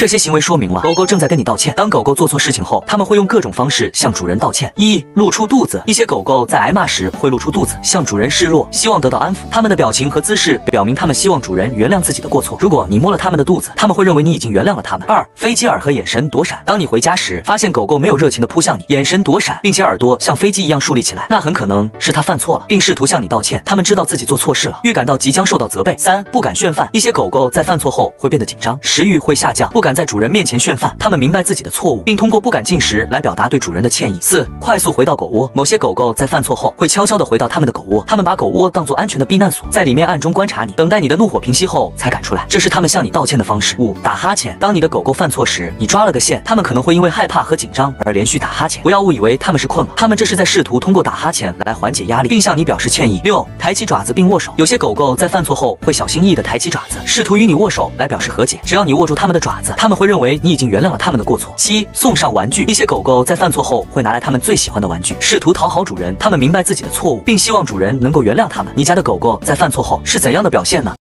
这些行为说明了狗狗正在跟你道歉。当狗狗做错事情后，他们会用各种方式向主人道歉。一、露出肚子。一些狗狗在挨骂时会露出肚子，向主人示弱，希望得到安抚。它们的表情和姿势表明它们希望主人原谅自己的过错。如果你摸了它们的肚子，他们会认为你已经原谅了它们。二、飞机耳和眼神躲闪。当你回家时，发现狗狗没有热情的扑向你，眼神躲闪，并且耳朵像飞机一样竖立起来，那很可能是它犯错了，并试图向你道歉。它们知道自己做错事了，预感到即将受到责备。三、不敢炫饭。一些狗狗在犯错后会变得紧张，食欲会下降，不敢敢在主人面前炫饭。它们明白自己的错误，并通过不敢进食来表达对主人的歉意。四、快速回到狗窝。某些狗狗在犯错后会悄悄地回到他们的狗窝，它们把狗窝当做安全的避难所，在里面暗中观察你，等待你的怒火平息后才敢出来。这是它们向你道歉的方式。五、打哈欠。当你的狗狗犯错时，你抓了个线，它们可能会因为害怕和紧张而连续打哈欠。不要误以为它们是困了，它们这是在试图通过打哈欠来缓解压力，并向你表示歉意。六、抬起爪子并握手。有些狗狗在犯错后会小心翼翼地抬起爪子，试图与你握手来表示和解。只要你握住它们的爪子，他们会认为你已经原谅了他们的过错。七、送上玩具。一些狗狗在犯错后会拿来他们最喜欢的玩具，试图讨好主人。他们明白自己的错误，并希望主人能够原谅他们。你家的狗狗在犯错后是怎样的表现呢？